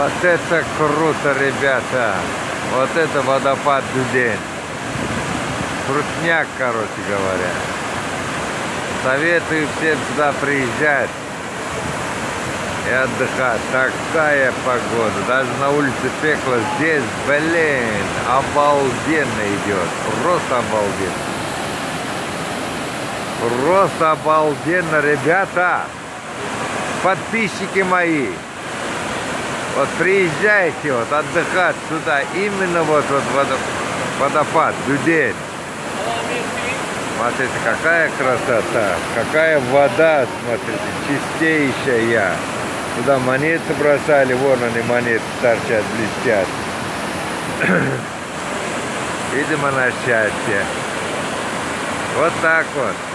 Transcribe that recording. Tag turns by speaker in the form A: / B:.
A: Вот это круто, ребята. Вот это водопад Дудень. Крутняк, короче говоря. Советую всем сюда приезжать и отдыхать. Такая погода. Даже на улице пекло. Здесь, блин, обалденно идет. Просто обалденно. Просто обалденно, ребята. Подписчики мои. Вот приезжайте вот отдыхать сюда. Именно вот, вот водопад, Дудень. Смотрите, какая красота, какая вода, смотрите, чистейшая. Туда монеты бросали, вон они монеты торчат, блестят. Видимо, на счастье. Вот так вот.